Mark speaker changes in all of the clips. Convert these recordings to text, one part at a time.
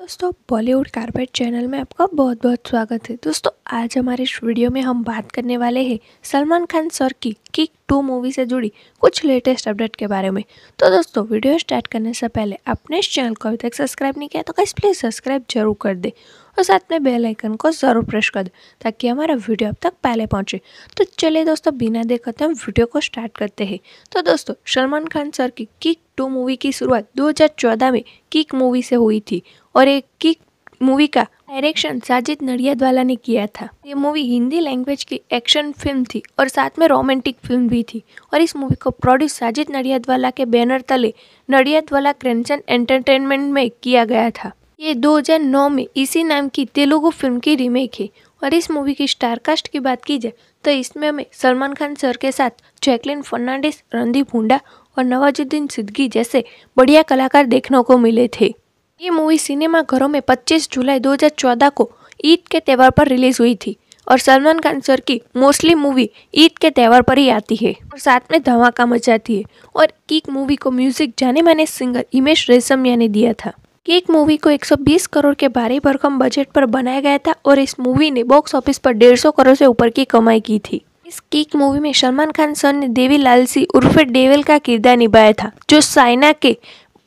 Speaker 1: दोस्तों, Bollywood carpet channel में आपका बहुत बहुत स्वागत है। दोस्तों, आज हमारे इस वीडियो में हम बात करने वाले हैं सलमान खान सर की किक टू मूवी से जुड़ी कुछ लेटेस्ट अपडेट के बारे में। तो दोस्तों, वीडियो स्टार्ट करने से पहले अपने इस चैनल को अभी तक सब्सक्राइब नहीं किया तो कैसे प्लीज़ सब्सक्राइब ज़रूर कर दे और साथ में बेल आइकन को ज़रूर प्रेस कर दे ताकि हमारा वीडियो अब तक पहले पहुँचे। तो चलिए दोस्तों, बिना देखते हम वीडियो को स्टार्ट करते हैं। तो दोस्तों, सलमान खान सर की किक टू मूवी की शुरुआत 2014 में किक मूवी से हुई थी और एक किक मूवी का डायरेक्शन साजिद नडियादवाला ने किया था। ये मूवी हिंदी लैंग्वेज की एक्शन फ़िल्म थी और साथ में रोमांटिक फ़िल्म भी थी। और इस मूवी को प्रोड्यूस साजिद नडियादवाला के बैनर तले नडियादवाला क्रेंसन एंटरटेनमेंट में किया गया था। ये 2009 में इसी नाम की तेलुगु फ़िल्म की रीमेक है। और इस मूवी की स्टारकास्ट की बात की जाए तो इसमें हमें सलमान खान सर के साथ जैकलिन फर्नांडिस, रणदीप हुडा और नवाजुद्दीन सिद्दीकी जैसे बढ़िया कलाकार देखने को मिले थे। ये मूवी सिनेमा घरों में 25 जुलाई 2014 को ईद के त्यौहार पर रिलीज़ हुई थी और सलमान खान सर की मोस्टली मूवी ईद के त्यौहार पर ही आती है और साथ में धमाका मचाती है और किक मूवी को म्यूज़िक जाने माने सिंगर हिमेश रेशमिया ने दिया था। किक मूवी को 120 करोड़ के भारी भरकम बजट पर बनाया गया था और इस मूवी ने बॉक्स ऑफ़िस पर 150 करोड़ से ऊपर की कमाई की थी। इस किक मूवी में सलमान खान सर ने देवी लालसी उर्फे डेविल का किरदार निभाया था, जो साइना के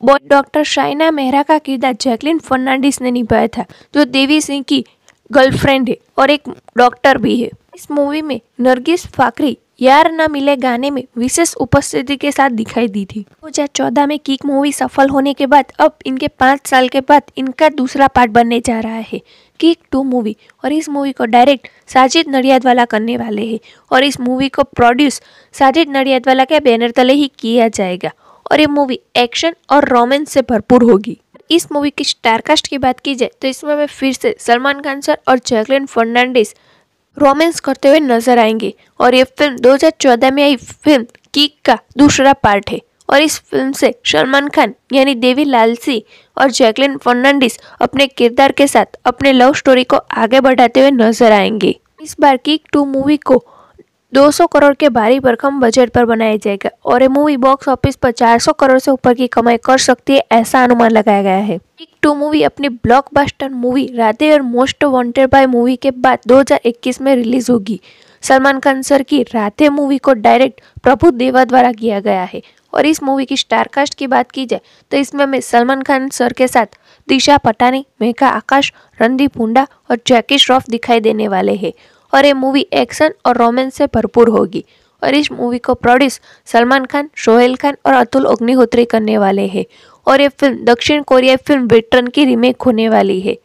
Speaker 1: डॉक्टर शाइना मेहरा का किरदार जैकलिन फर्नांडिस ने निभाया था, जो देवी सिंह की गर्लफ्रेंड है और एक डॉक्टर भी है। इस मूवी में नरगिस फाकरी यार ना मिले गाने में विशेष उपस्थिति के साथ दिखाई दी थी। दो हज़ार चौदह में किक मूवी सफल होने के बाद अब इनके पाँच साल के बाद इनका दूसरा पार्ट बनने जा रहा है, किक टू मूवी और इस मूवी को डायरेक्ट साजिद नडियादवाला करने वाले हैं और इस मूवी को प्रोड्यूस साजिद नडियादवाला के बैनर तले ही किया जाएगा। और ये मूवी एक्शन और रोमांस से भरपूर होगी। इस मूवी की स्टारकास्ट की बात की जाए तो इसमें हमें फिर से सलमान खान सर और जैकलिन फर्नांडिस रोमांस करते हुए नज़र आएँगे। और ये फ़िल्म 2014 में आई फ़िल्म किक का दूसरा पार्ट है। और इस फ़िल्म से सलमान खान, यानी देवी लालसी और जैकलिन फर्नांडिस अपने किरदार के साथ अपने लव स्टोरी को आगे बढ़ाते हुए नज़र आएँगे। इस बार किक टू मूवी को 200 करोड़ के भारी भरकम बजट पर बनाया जाएगा और ये मूवी बॉक्स ऑफ़िस पर 400 करोड़ से ऊपर की कमाई कर सकती है, ऐसा अनुमान लगाया गया है। किक टू मूवी अपनी ब्लॉकबस्टर मूवी राधे और मोस्ट वांटेड बाय मूवी के बाद 2021 में रिलीज़ होगी। सलमान खान सर की राधे मूवी को डायरेक्ट प्रभु देवा द्वारा किया गया है और इस मूवी की स्टारकास्ट की बात की जाए तो इसमें हमें सलमान खान सर के साथ दिशा पटानी, मेघा आकाश, रणदीप हुडा और जैकी श्रॉफ दिखाई देने वाले हैं। और ये मूवी एक्शन और रोमांस से भरपूर होगी। और इस मूवी को प्रोड्यूस सलमान खान, सोहेल खान और अतुल अग्निहोत्री करने वाले हैं। और ये फ़िल्म दक्षिण कोरिया फ़िल्म वेटरन की रीमेक होने वाली है।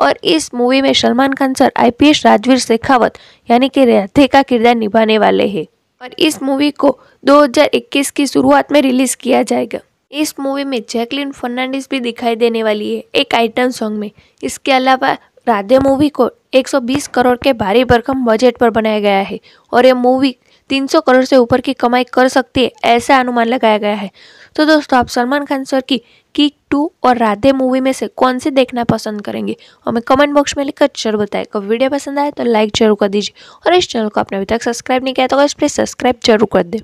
Speaker 1: और इस मूवी में सलमान खान सर आईपीएस राजवीर शेखावत, यानी कि राधे का किरदार निभाने वाले हैं। और इस मूवी को 2021 की शुरुआत में रिलीज़ किया जाएगा। इस मूवी में जैकलिन फर्नांडिस भी दिखाई देने वाली है, एक आइटम सॉन्ग में। इसके अलावा राधे मूवी को 120 करोड़ के भारी भरकम बजट पर बनाया गया है और ये मूवी 300 करोड़ से ऊपर की कमाई कर सकती है, ऐसा अनुमान लगाया गया है। तो दोस्तों, आप सलमान खान सर की किक टू और राधे मूवी में से कौन सी देखना पसंद करेंगे, हमें कमेंट बॉक्स में लिखकर ज़रूर बताएँ। अगर वीडियो पसंद आए तो लाइक ज़रूर कर दीजिए और इस चैनल को आपने अभी तक सब्सक्राइब नहीं किया तो प्लीज़ सब्सक्राइब ज़रूर कर दें।